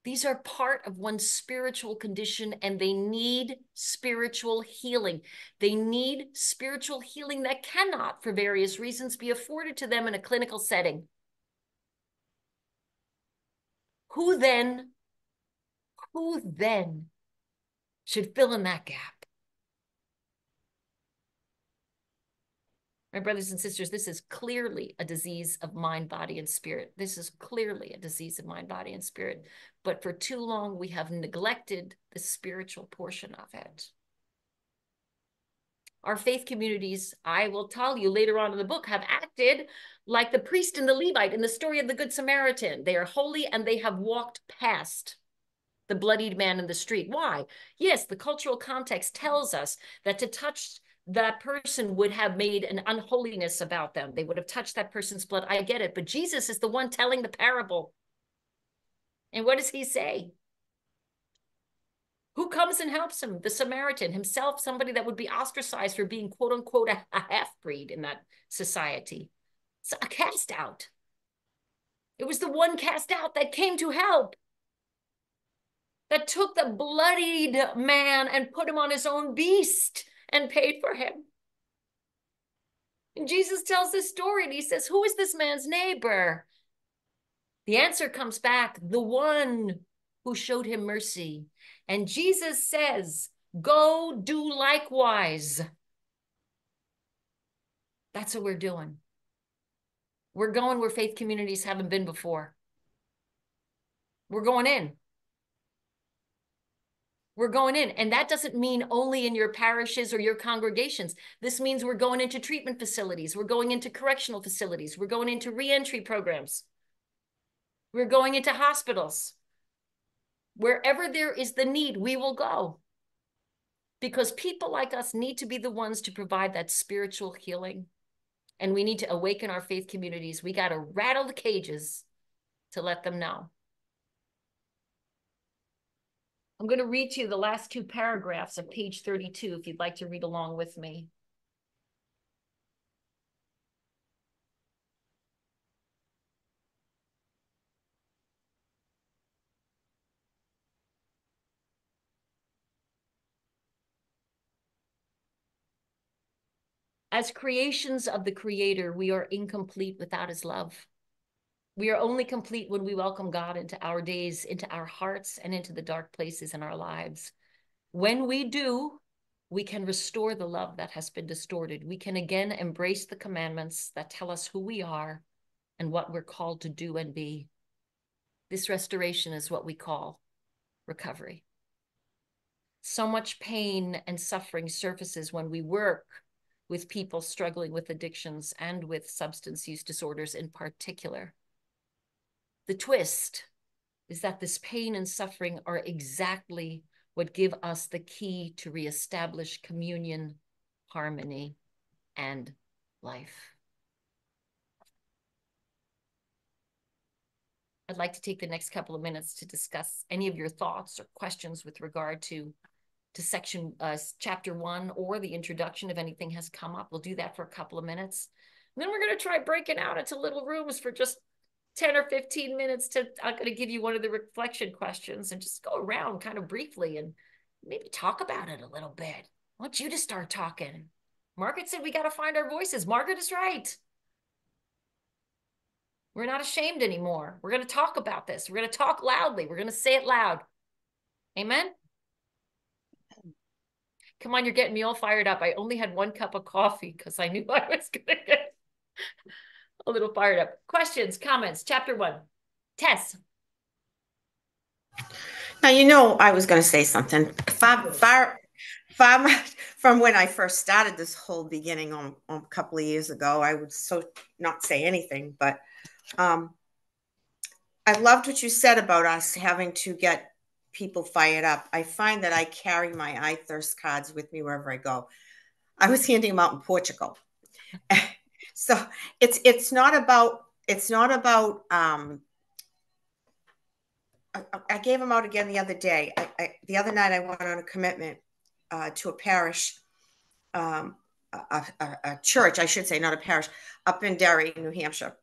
These are part of one's spiritual condition and they need spiritual healing. They need spiritual healing that cannot, for various reasons, be afforded to them in a clinical setting. Who then, who then should fill in that gap? My brothers and sisters, this is clearly a disease of mind, body, and spirit. This is clearly a disease of mind, body, and spirit. But for too long, we have neglected the spiritual portion of it. Our faith communities, I will tell you later on in the book, have acted like the priest and the Levite in the story of the Good Samaritan. They are holy and they have walked past the bloodied man in the street. Why? Yes, the cultural context tells us that to touch that person would have made an unholiness about them. They would have touched that person's blood. I get it. But Jesus is the one telling the parable. And what does he say? Who comes and helps him? The Samaritan himself, somebody that would be ostracized for being quote unquote a, a half breed in that society. It's a cast out. It was the one cast out that came to help, that took the bloodied man and put him on his own beast and paid for him. And Jesus tells this story and he says, Who is this man's neighbor? The answer comes back the one who showed him mercy. And Jesus says, Go do likewise. That's what we're doing. We're going where faith communities haven't been before. We're going in. We're going in. And that doesn't mean only in your parishes or your congregations. This means we're going into treatment facilities. We're going into correctional facilities. We're going into reentry programs. We're going into hospitals. Wherever there is the need, we will go. Because people like us need to be the ones to provide that spiritual healing. And we need to awaken our faith communities. We got to rattle the cages to let them know. I'm going to read to you the last two paragraphs of page 32 if you'd like to read along with me. As creations of the Creator, we are incomplete without His love. We are only complete when we welcome God into our days, into our hearts, and into the dark places in our lives. When we do, we can restore the love that has been distorted. We can again embrace the commandments that tell us who we are and what we're called to do and be. This restoration is what we call recovery. So much pain and suffering surfaces when we work with people struggling with addictions and with substance use disorders in particular. The twist is that this pain and suffering are exactly what give us the key to reestablish communion, harmony, and life. I'd like to take the next couple of minutes to discuss any of your thoughts or questions with regard to to section uh, chapter one or the introduction if anything has come up. We'll do that for a couple of minutes. And then we're going to try breaking out into little rooms for just 10 or 15 minutes to i'm going to give you one of the reflection questions and just go around kind of briefly and maybe talk about it a little bit. I want you to start talking. Margaret said we got to find our voices. Margaret is right. We're not ashamed anymore. We're going to talk about this. We're going to talk loudly. We're going to say it loud. Amen? Come on you're getting me all fired up. I only had one cup of coffee because i knew i was going to get a little fired up. Questions, comments, chapter one. Tess. Now, you know, I was going to say something. Far, far, from when I first started this whole beginning on, on a couple of years ago, I would so not say anything, but um, I loved what you said about us having to get people fired up. I find that I carry my I thirst cards with me wherever I go. I was handing them out in Portugal. So it's it's not about it's not about um I, I gave them out again the other day. I, I, the other night I went on a commitment uh, to a parish, um, a, a, a, church, I should say, not a parish, up in Derry, New Hampshire.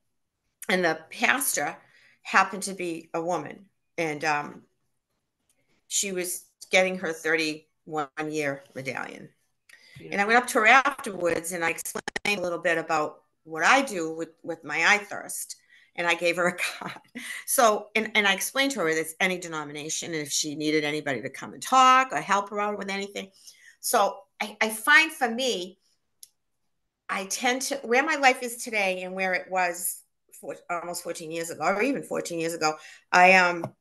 And the pastor happened to be a woman. And um, she was getting her 31 year medallion. And I went up to her afterwards and I explained a little bit about what I do with, with my I thirst. And I gave her a card. So, and, and I explained to her that it's any denomination and if she needed anybody to come and talk or help her out with anything. So I, I find for me, I tend to, where my life is today and where it was for, almost 14 years ago, or even 14 years ago, I am, um,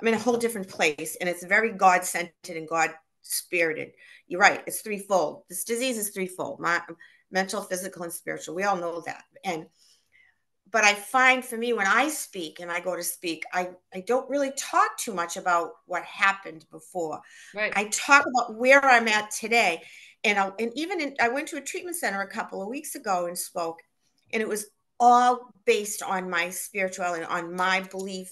I'm in a whole different place and it's very God centered and God spirited. You're right. It's threefold. This disease is threefold: my, mental, physical, and spiritual. We all know that. And but I find for me when I speak and I go to speak, I, I don't really talk too much about what happened before. Right. I talk about where I'm at today. And, I, and even in, I went to a treatment center a couple of weeks ago and spoke, and it was all based on my spirituality, on my belief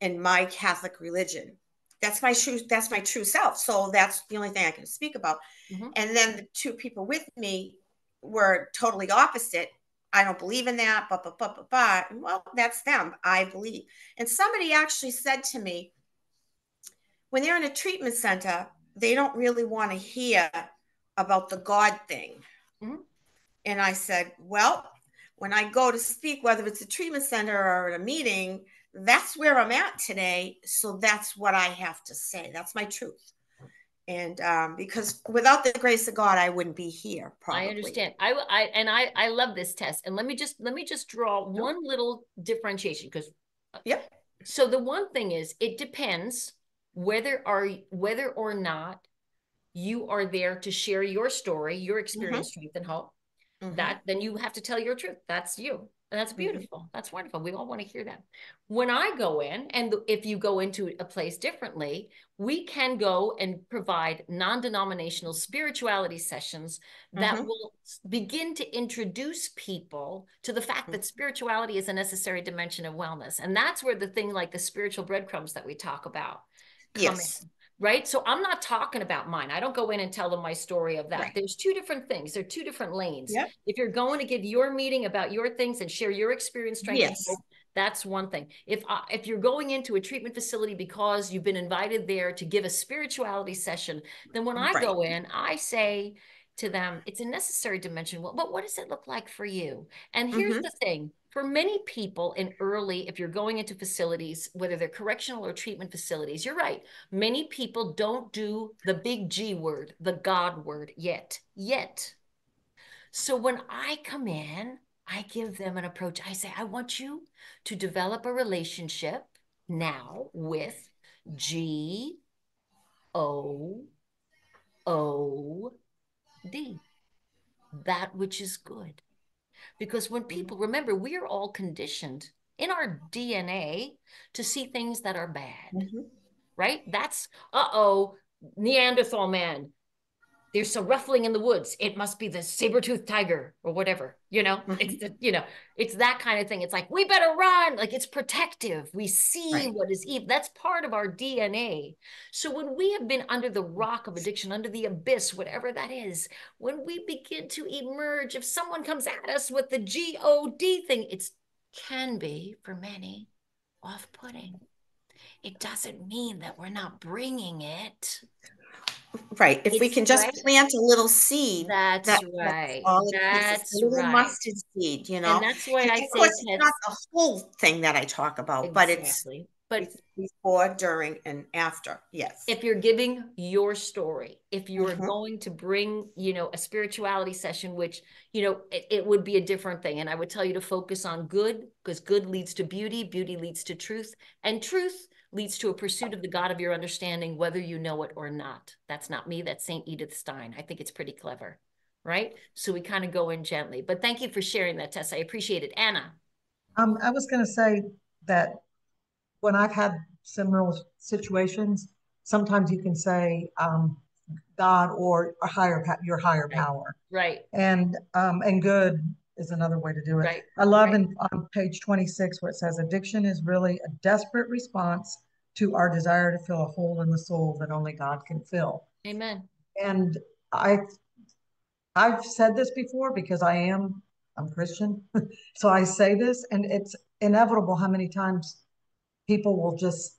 in my Catholic religion that's my true that's my true self so that's the only thing i can speak about mm-hmm. and then the two people with me were totally opposite i don't believe in that but but but but but well that's them i believe and somebody actually said to me when they're in a treatment center they don't really want to hear about the god thing mm-hmm. and i said well when i go to speak whether it's a treatment center or at a meeting that's where I'm at today. So that's what I have to say. That's my truth. And um, because without the grace of God, I wouldn't be here. Probably. I understand. I, I and I I love this Tess. And let me just let me just draw one little differentiation because uh, yep. So the one thing is, it depends whether are whether or not you are there to share your story, your experience, mm-hmm. strength, and hope. Mm-hmm. That then you have to tell your truth. That's you. And that's mm-hmm. beautiful. Mm-hmm. That's wonderful. We all want to hear that. When I go in, and if you go into a place differently, we can go and provide non denominational spirituality sessions that mm-hmm. will begin to introduce people to the fact mm-hmm. that spirituality is a necessary dimension of wellness. And that's where the thing like the spiritual breadcrumbs that we talk about. Yes. In right? So I'm not talking about mine. I don't go in and tell them my story of that. Right. There's two different things. There are two different lanes. Yep. If you're going to give your meeting about your things and share your experience, strength, yes. That's one thing. If uh, if you're going into a treatment facility because you've been invited there to give a spirituality session, then when I right. go in, I say to them, it's a necessary dimension. Well, but what does it look like for you? And here's mm-hmm. the thing for many people in early, if you're going into facilities, whether they're correctional or treatment facilities, you're right. Many people don't do the big G word, the God word yet, yet. So when I come in, I give them an approach. I say, I want you to develop a relationship now with G O O D, that which is good. Because when people remember, we are all conditioned in our DNA to see things that are bad, mm-hmm. right? That's, uh oh, Neanderthal man. There's some ruffling in the woods. It must be the saber-toothed tiger or whatever, you know? Mm-hmm. It's the, you know, it's that kind of thing. It's like, we better run. Like it's protective. We see right. what is evil. That's part of our DNA. So when we have been under the rock of addiction, under the abyss, whatever that is, when we begin to emerge, if someone comes at us with the G-O-D thing, it can be for many off-putting. It doesn't mean that we're not bringing it. Right. If we can just right. plant a little seed, that's that, right. That's, all that's a little right. mustard seed, you know. And that's why I say it's not the whole thing that I talk about, exactly. but it's but before, during, and after. Yes. If you're giving your story, if you're mm-hmm. going to bring, you know, a spirituality session, which, you know, it, it would be a different thing. And I would tell you to focus on good because good leads to beauty, beauty leads to truth, and truth leads to a pursuit of the God of your understanding, whether you know it or not. That's not me, that's St. Edith Stein. I think it's pretty clever, right? So we kind of go in gently. But thank you for sharing that, Tess. I appreciate it. Anna. Um, I was going to say that when I've had similar situations, sometimes you can say um, God or a higher your higher right. power, right? And um, and good is another way to do it. Right. I love right. in on page 26 where it says addiction is really a desperate response to our desire to fill a hole in the soul that only God can fill. Amen. And I I've said this before because I am I'm Christian. so I say this and it's inevitable how many times people will just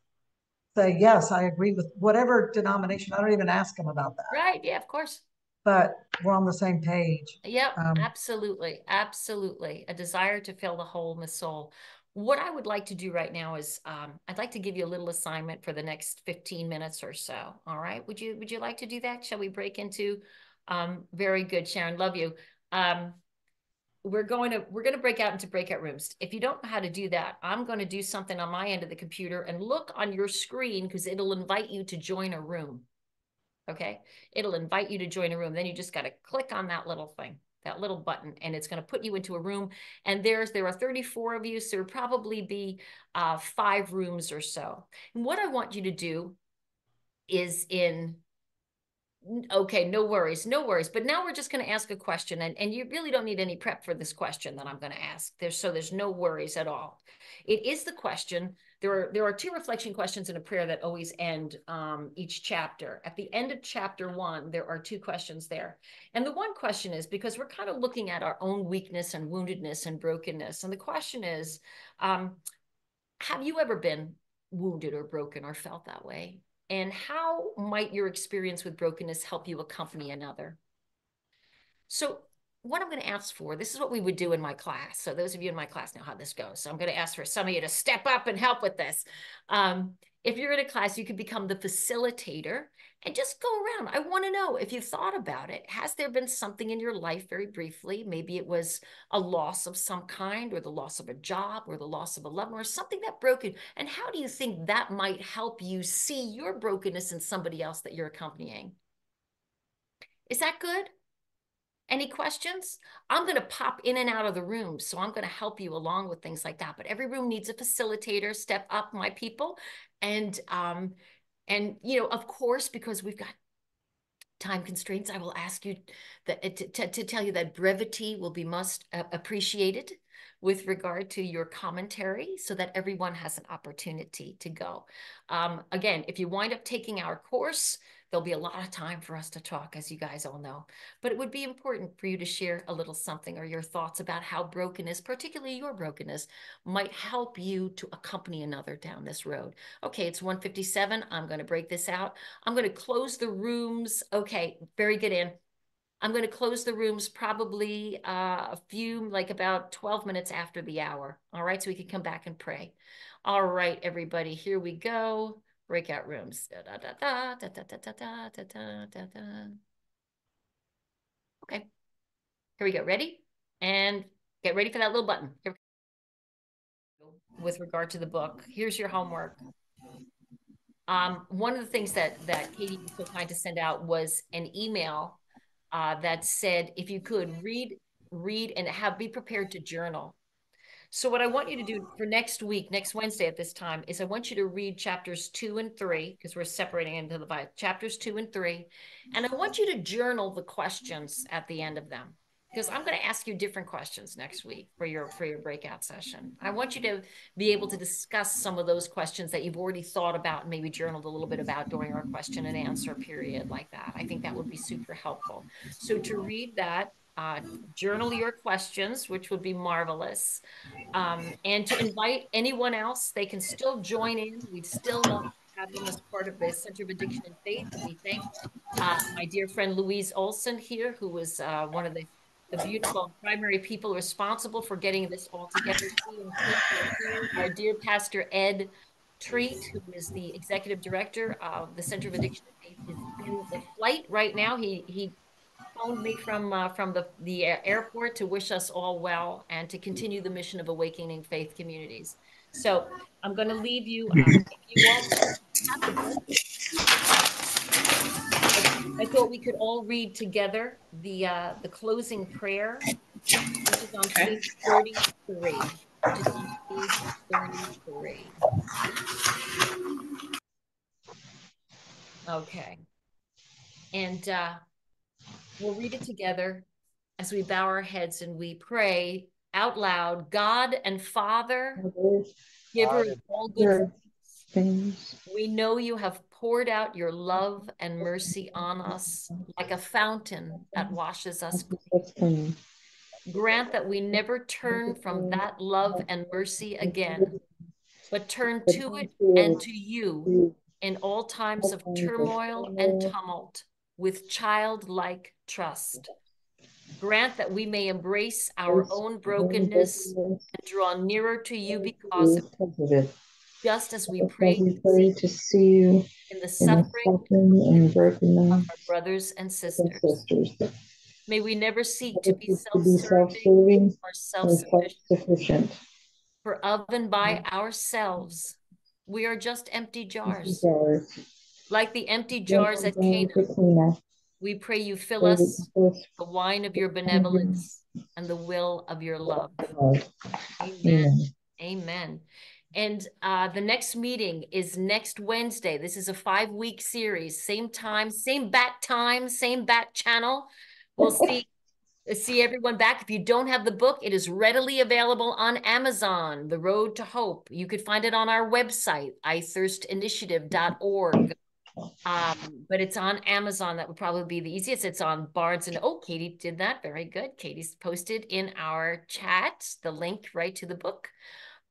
say, yes, I agree with whatever denomination. I don't even ask them about that. Right. Yeah, of course. But we're on the same page. Yep, um, absolutely. Absolutely. A desire to fill the hole in the soul. What I would like to do right now is um, I'd like to give you a little assignment for the next 15 minutes or so. All right. Would you would you like to do that? Shall we break into um, very good, Sharon. Love you. Um, we're going to we're going to break out into breakout rooms. If you don't know how to do that, I'm going to do something on my end of the computer and look on your screen because it'll invite you to join a room. Okay, it'll invite you to join a room. Then you just got to click on that little thing, that little button, and it's going to put you into a room. And there's there are 34 of you, so there'll probably be uh, five rooms or so. And what I want you to do is in Okay, no worries, no worries. But now we're just going to ask a question, and, and you really don't need any prep for this question that I'm going to ask. There's so there's no worries at all. It is the question. There are there are two reflection questions in a prayer that always end um, each chapter. At the end of chapter one, there are two questions there, and the one question is because we're kind of looking at our own weakness and woundedness and brokenness, and the question is, um, have you ever been wounded or broken or felt that way? And how might your experience with brokenness help you accompany another? So, what I'm going to ask for, this is what we would do in my class. So, those of you in my class know how this goes. So, I'm going to ask for some of you to step up and help with this. Um, if you're in a class, you could become the facilitator and just go around. I want to know if you thought about it. Has there been something in your life, very briefly? Maybe it was a loss of some kind, or the loss of a job, or the loss of a loved one, or something that broken. And how do you think that might help you see your brokenness in somebody else that you're accompanying? Is that good? Any questions? I'm going to pop in and out of the room. So I'm going to help you along with things like that. But every room needs a facilitator. Step up, my people. And um, and, you know, of course, because we've got time constraints, I will ask you that, uh, to, to, tell you that brevity will be most uh, appreciated with regard to your commentary so that everyone has an opportunity to go. Um, again, if you wind up taking our course, There'll be a lot of time for us to talk, as you guys all know. But it would be important for you to share a little something or your thoughts about how brokenness, particularly your brokenness, might help you to accompany another down this road. Okay, it's 157. I'm going to break this out. I'm going to close the rooms. Okay, very good, Ann. I'm going to close the rooms probably uh, a few, like about 12 minutes after the hour. All right, so we can come back and pray. All right, everybody, here we go breakout rooms. Okay, here we go. Ready? And get ready for that little button. With regard to the book, here's your homework. Um, one of the things that that Katie was so kind to send out was an email uh, that said, if you could read, read, and have be prepared to journal so what I want you to do for next week, next Wednesday at this time, is I want you to read chapters two and three because we're separating into the Bible, chapters two and three, and I want you to journal the questions at the end of them because I'm going to ask you different questions next week for your for your breakout session. I want you to be able to discuss some of those questions that you've already thought about and maybe journaled a little bit about during our question and answer period like that. I think that would be super helpful. So to read that uh, journal your questions, which would be marvelous. Um, and to invite anyone else, they can still join in. We'd still love them as part of the Center of Addiction and Faith. We thank uh, my dear friend Louise Olson here, who was uh, one of the, the beautiful primary people responsible for getting this all together. Our dear Pastor Ed Treat, who is the executive director of the Center of Addiction and Faith, is in the flight right now. He he phoned me from uh, from the the airport to wish us all well and to continue the mission of awakening faith communities. So I'm going to leave you. You I thought we could all read together the uh, the closing prayer, which is on page 33. Which is on page 33. Okay. And uh, We'll read it together as we bow our heads and we pray out loud God and Father, giver of all good things. We know you have poured out your love and mercy on us like a fountain that washes us clean. Grant that we never turn from that love and mercy again, but turn to it and to you in all times of turmoil and tumult with childlike trust. Grant that we may embrace our own brokenness and draw nearer to you because of it. Just as we pray, to see you in the suffering, and brokenness of our brothers and sisters. May we never seek to be self-serving or self-sufficient. For of and by ourselves, we are just empty jars. Like the empty jars at Cana, we pray you fill us with the wine of your benevolence and the will of your love. Amen. Amen. And uh, the next meeting is next Wednesday. This is a five week series, same time, same bat time, same bat channel. We'll see see everyone back. If you don't have the book, it is readily available on Amazon, The Road to Hope. You could find it on our website, ithirstinitiative.org. Um, but it's on Amazon. That would probably be the easiest. It's on Barnes and oh, Katie did that. Very good. Katie's posted in our chat the link right to the book.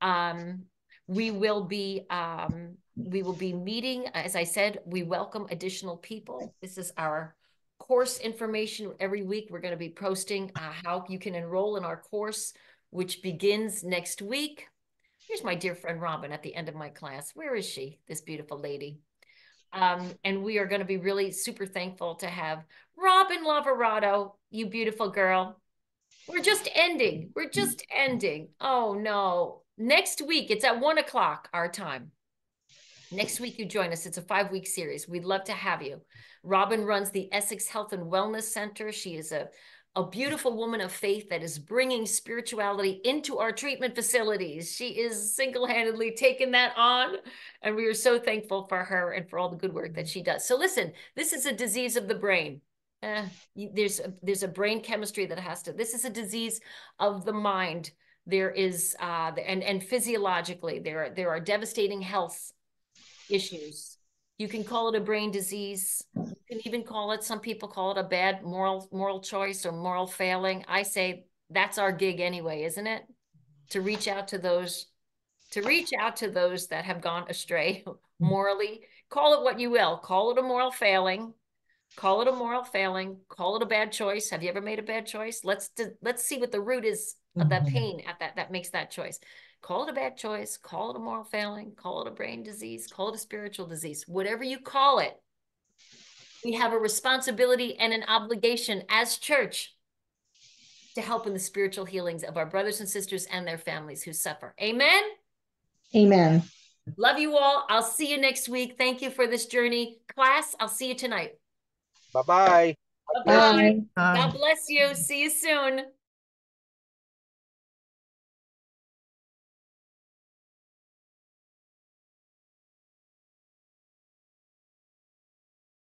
Um, we will be um, we will be meeting. As I said, we welcome additional people. This is our course information every week. We're going to be posting uh, how you can enroll in our course, which begins next week. Here's my dear friend Robin at the end of my class. Where is she? This beautiful lady. Um, and we are going to be really super thankful to have Robin Lavarato, you beautiful girl. We're just ending. We're just ending. Oh no. Next week, it's at one o'clock our time. Next week, you join us. It's a five week series. We'd love to have you. Robin runs the Essex Health and Wellness Center. She is a a beautiful woman of faith that is bringing spirituality into our treatment facilities. She is single handedly taking that on. And we are so thankful for her and for all the good work that she does. So, listen, this is a disease of the brain. Eh, there's, a, there's a brain chemistry that has to, this is a disease of the mind. There is, uh, and, and physiologically, there are, there are devastating health issues you can call it a brain disease. You can even call it, some people call it a bad moral moral choice or moral failing. I say that's our gig anyway, isn't it? To reach out to those, to reach out to those that have gone astray morally. Call it what you will. Call it a moral failing. Call it a moral failing. Call it a bad choice. Have you ever made a bad choice? Let's let's see what the root is of that mm-hmm. pain at that that makes that choice. Call it a bad choice, call it a moral failing, call it a brain disease, call it a spiritual disease, whatever you call it. We have a responsibility and an obligation as church to help in the spiritual healings of our brothers and sisters and their families who suffer. Amen. Amen. Love you all. I'll see you next week. Thank you for this journey. Class, I'll see you tonight. Bye-bye. Bye-bye. God bless you. See you soon.